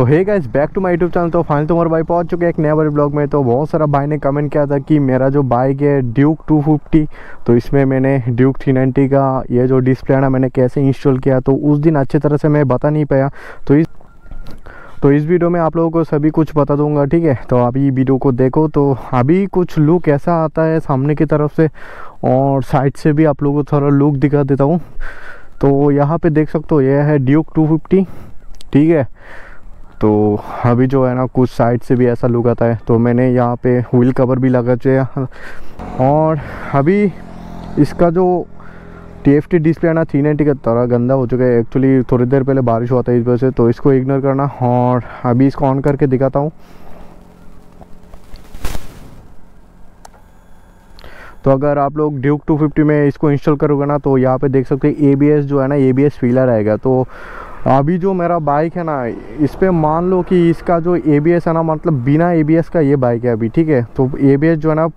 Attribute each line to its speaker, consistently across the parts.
Speaker 1: तो hey guys back to my YouTube channel तो final तुम्हारे भाई पहुँच चुके हैं एक नया बड़े ब्लॉग में। तो बहुत सारा भाई ने कमेंट किया था कि मेरा जो बाइक है ड्यूक 250 तो इसमें मैंने ड्यूक 390 का ये जो डिस्प्ले है ना, मैंने कैसे इंस्टॉल किया तो उस दिन अच्छी तरह से मैं बता नहीं पाया। तो इस तो इस वीडियो में आप लोगों को सभी कुछ बता दूँगा, ठीक है? तो अभी वीडियो को देखो तो अभी कुछ लुक ऐसा आता है सामने की तरफ़ से, और साइड से भी आप लोगों को थोड़ा लुक दिखा देता हूँ। तो यहाँ पे देख सकते हो यह है ड्यूक 250 ठीक है? तो अभी जो है ना, कुछ साइड से भी ऐसा लुक आता है तो मैंने यहाँ पे व्हील कवर भी लगा चाहिए और अभी इसका जो टी एफ़ टी डिस्प्ले है ना थ्री नाइन्टी का तरह गंदा हो चुका है। एक्चुअली थोड़ी देर पहले बारिश हुआ था इस वजह से तो इसको इग्नोर करना। और अभी इसको ऑन करके दिखाता हूँ। तो अगर आप लोग ड्यूक 250 में इसको इंस्टॉल करोगे ना तो यहाँ पे देख सकते हैं ए जो है ना ए बी आएगा। तो अभी जो मेरा बाइक है ना, इस पर मान लो कि इसका जो एबीएस है ना मतलब बिना एबीएस का ये बाइक है अभी, ठीक है? तो एबीएस जो है ना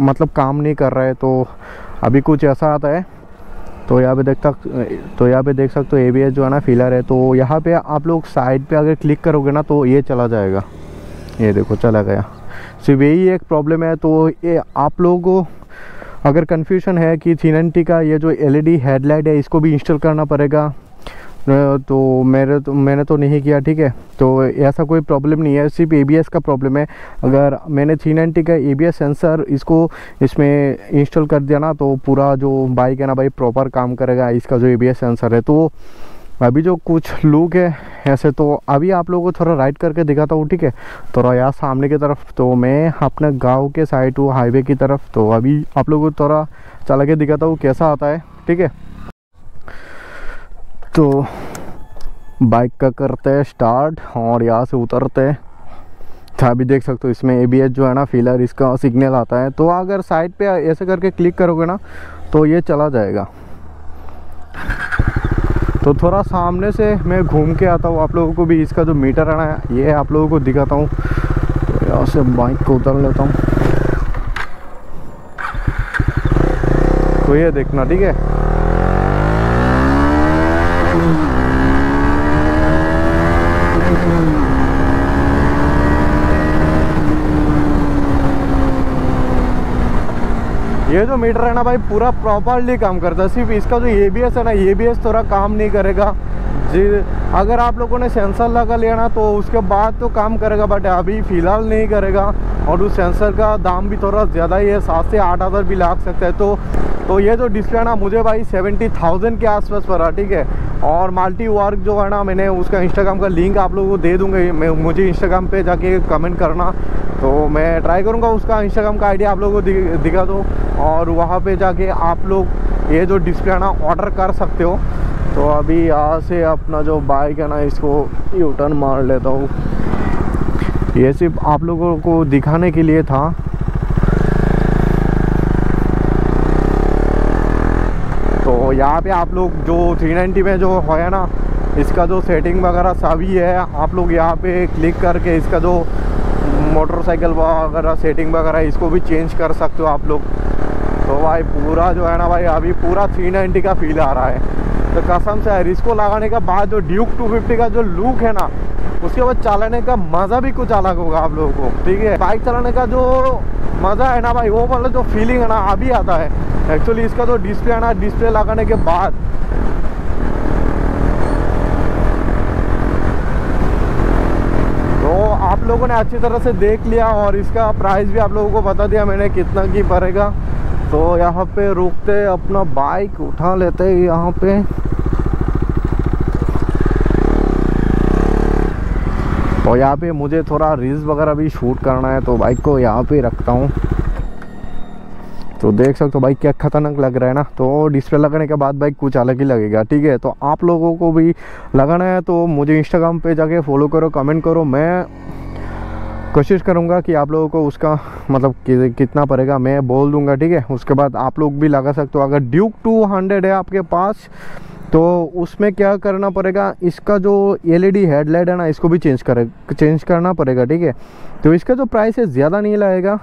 Speaker 1: मतलब काम नहीं कर रहा है तो अभी कुछ ऐसा आता है। तो यहाँ पे देख देखता तो यहाँ पे देख सकते हो ए जो है ना फिलर है तो यहाँ पे आप लोग साइड पे अगर क्लिक करोगे ना तो ये चला जाएगा। ये देखो, चला गया। सिर्फ़ यही एक प्रॉब्लम है तो ये आप लोगों को अगर कन्फ्यूज़न है कि थ्री का ये जो एलईडी हेडलाइट है, इसको भी इंस्टॉल करना पड़ेगा। तो मेरे तो मैंने तो नहीं किया, ठीक है? तो ऐसा कोई प्रॉब्लम नहीं है, सिर्फ़ एबीएस का प्रॉब्लम है। अगर मैंने थ्री नाइन्टी का एबीएस सेंसर इसको इसमें इंस्टॉल कर दिया ना तो पूरा जो बाइक है ना भाई प्रॉपर काम करेगा इसका जो एबीएस सेंसर है। तो अभी जो कुछ लुक है, ऐसे तो अभी आप लोगों को थोड़ा राइड करके दिखाता हूँ, ठीक है? थोड़ा यहाँ सामने की तरफ़ तो मैं अपने गाँव के साइड हूँ हाईवे की तरफ़। तो अभी आप लोगों को थोड़ा चला के दिखाता हूँ, कैसा आता है, ठीक है? तो बाइक का करते हैं स्टार्ट और यहाँ से उतरते हैं। तो अभी देख सकते हो, इसमें ए जो है ना फिलर इसका सिग्नल आता है। तो अगर साइड पे ऐसे करके क्लिक करोगे ना तो ये चला जाएगा। तो थोड़ा सामने से मैं घूम के आता हूँ। आप लोगों को भी इसका जो मीटर है ना, ये आप लोगों को दिखाता हूँ। तो यहाँ से बाइक को उतर लेता हूँ। तो ये देखना, ठीक है? ये जो मीटर है ना भाई, पूरा प्रॉपरली काम करता है। सिर्फ़ इसका जो ए बी एस है ना ए बी एस थोड़ा काम नहीं करेगा। जी, अगर आप लोगों ने सेंसर लगा लिया ना तो उसके बाद तो काम करेगा बट अभी फ़िलहाल नहीं करेगा। और उस सेंसर का दाम भी थोड़ा ज़्यादा ही है, सात से आठ हज़ार भी लाग सकता है। तो तो ये जो डिस्प्ले है ना, मुझे भाई सेवेंटी थाउज़ेंड के आसपास पड़ा, ठीक है? और मल्टी वर्क जो है ना, मैंने उसका इंस्टाग्राम का लिंक आप लोगों को दे दूँगा। मैं, मुझे इंस्टाग्राम पे जाके कमेंट करना। तो मैं ट्राई करूँगा उसका इंस्टाग्राम का आइडिया आप लोगों को दिखा दो। और वहाँ पे जाके आप लोग ये जो डिस्प्ले है ना ऑर्डर कर सकते हो। तो अभी यहाँ से अपना जो बाइक है ना, इसको यू टर्न मार लेता हूँ। ये सिर्फ़ आप लोगों को दिखाने के लिए था। तो यहाँ पे आप लोग जो 390 में जो है ना, इसका जो सेटिंग वगैरह सभी है, आप लोग यहाँ पे क्लिक करके इसका जो मोटरसाइकिल वगैरह सेटिंग वगैरह इसको भी चेंज कर सकते हो आप लोग। तो भाई पूरा जो है ना भाई, अभी पूरा 390 का फील आ रहा है। तो कसम से यार इसको लगाने के बाद जो ड्यूक 250 का जो लुक है ना, उसके बाद चलाने का मज़ा भी कुछ अलग होगा आप लोगों को, ठीक है? बाइक चलाने का जो मज़ा है ना भाई, वो मतलब जो फीलिंग है ना, अभी आता है। एक्चुअली इसका जो डिस्प्ले है ना डिस्प्ले लगाने के बाद। तो लोगों ने अच्छी तरह से देख लिया और इसका प्राइस भी आप लोगों को बता दिया मैंने कितना की पड़ेगा। तो यहाँ पे रुकते अपना बाइक उठा लेते यहाँ पे। तो यहाँ पे मुझे थोड़ा रील्स वगैरह भी शूट करना है तो बाइक को यहाँ पे रखता हूँ। तो देख सकते हो बाइक क्या खतरनाक लग रहा है ना। तो डिस्प्ले लगाने के बाद बाइक कुछ अलग ही लगेगा, ठीक है? तो आप लोगों को भी लगाना है तो मुझे इंस्टाग्राम पे जाके फॉलो करो कमेंट करो। मैं कोशिश करूँगा कि आप लोगों को उसका मतलब कि, कितना पड़ेगा मैं बोल दूँगा ठीक है? उसके बाद आप लोग भी लगा सकते हो। अगर ड्यूक टू हंड्रेड है आपके पास तो उसमें क्या करना पड़ेगा? इसका जो एल एलईडी हेडलाइट है ना इसको भी चेंज करे चेंज करना पड़ेगा ठीक है? तो इसका जो प्राइस है ज़्यादा नहीं लगेगा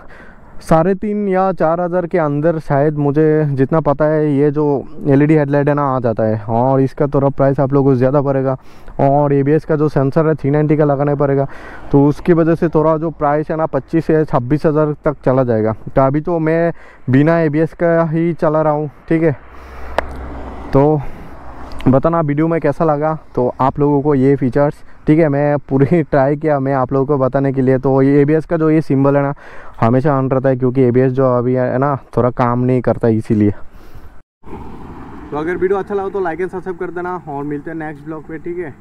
Speaker 1: साढ़े तीन या चार हज़ार के अंदर शायद मुझे जितना पता है, ये जो एलईडी हेडलाइट है ना, आ जाता है। और इसका थोड़ा प्राइस आप लोगों को ज़्यादा पड़ेगा। और एबीएस का जो सेंसर है थ्री नाइन्टी का लगाना पड़ेगा। तो उसकी वजह से थोड़ा जो प्राइस है ना, पच्चीस से छब्बीस हज़ार तक चला जाएगा। तो अभी तो मैं बिना एबीएस का ही चला रहा हूँ, ठीक है? तो बताना वीडियो में कैसा लगा? तो आप लोगों को ये फीचर्स ठीक है, मैं पूरी ट्राई किया मैं आप लोगों को बताने के लिए। तो ये ए का जो ये सिंबल है ना, हमेशा ऑन रहता है क्योंकि एबीएस जो अभी है ना, थोड़ा काम नहीं करता इसीलिए। तो अगर वीडियो अच्छा लगा तो लाइक एंड सब्सक्राइब कर देना और मिलते हैं नेक्स्ट ब्लॉग पे, ठीक है?